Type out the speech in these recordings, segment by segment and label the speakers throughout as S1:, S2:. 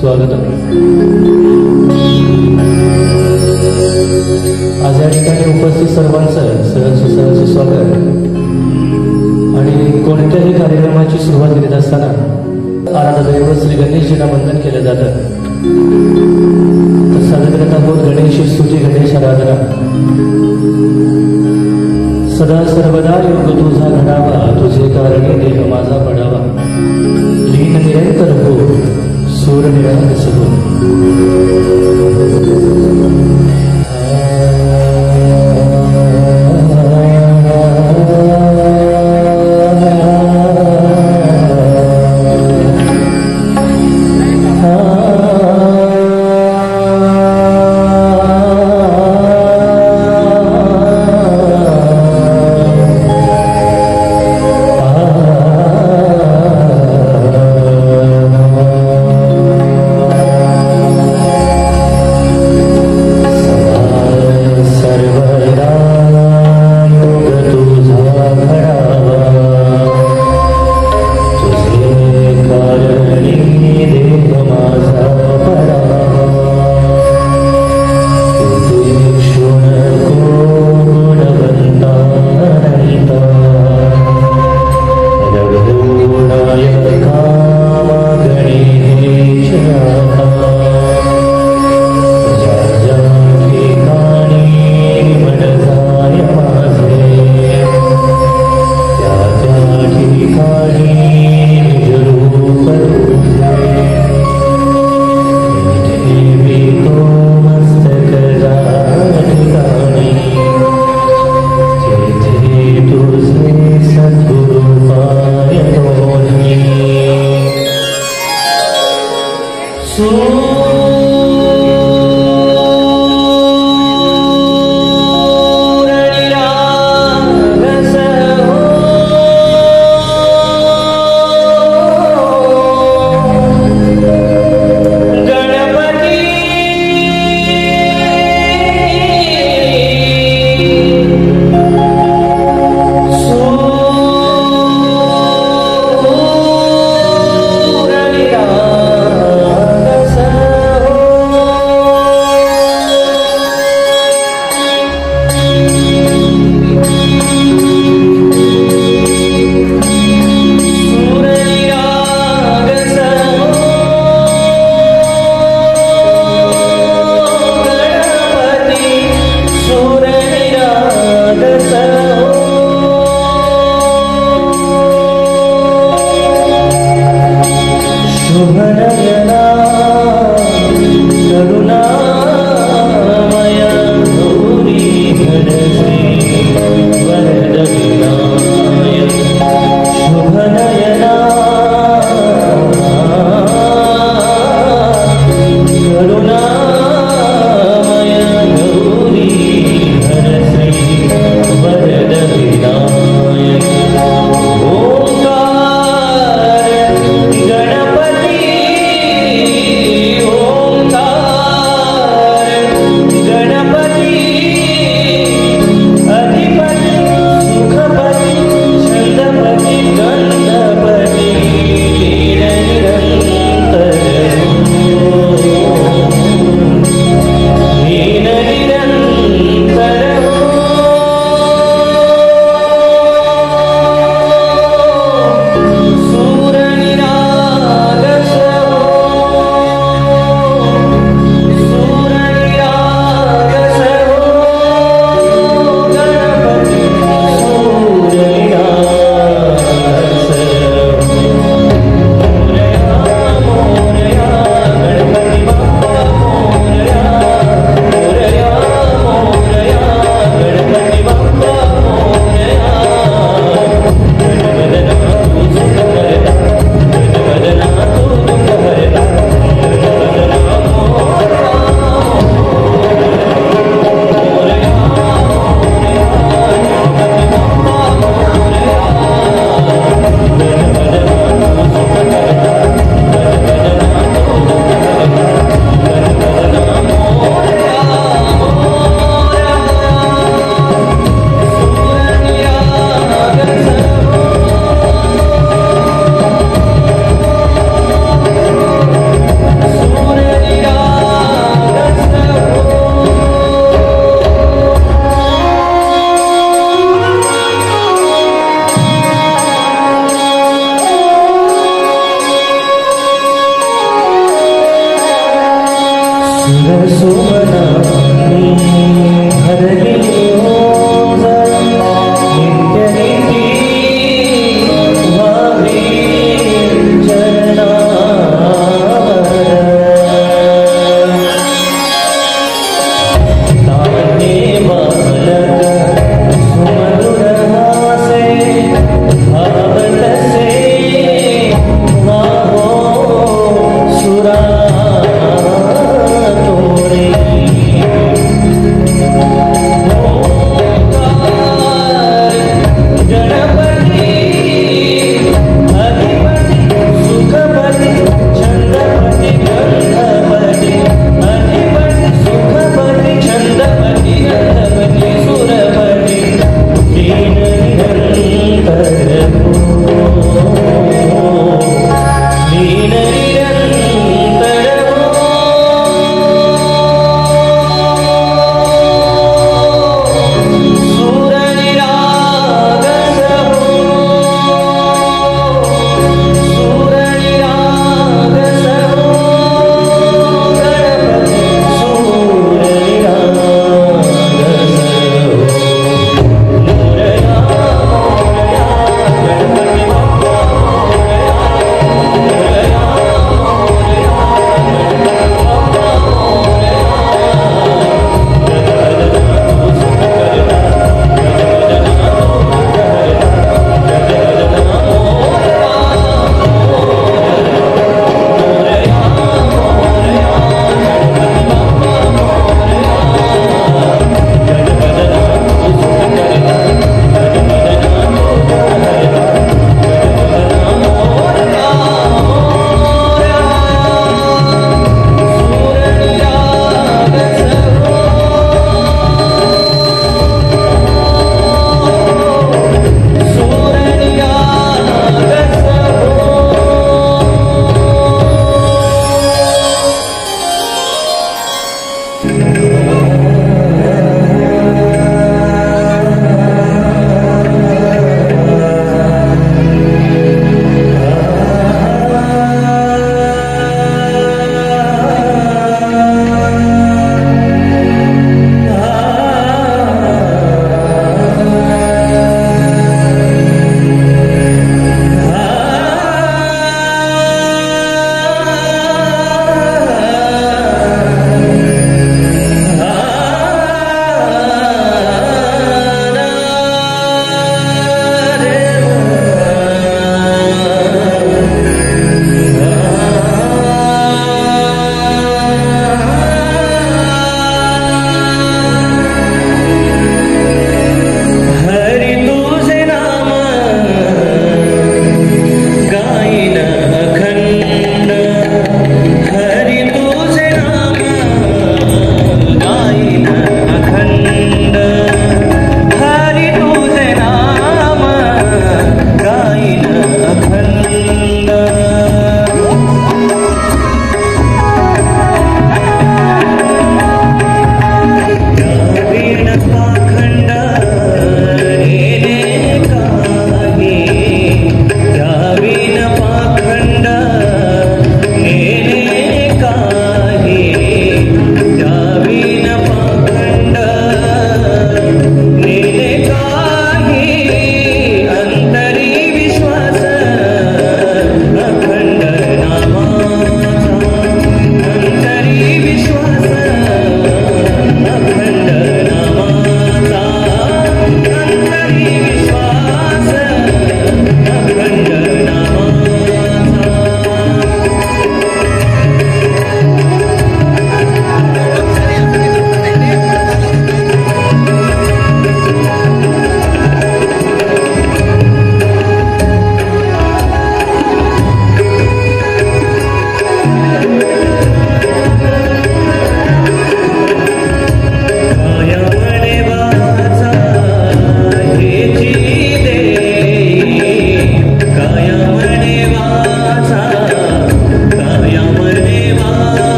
S1: 所有的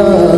S1: Oh.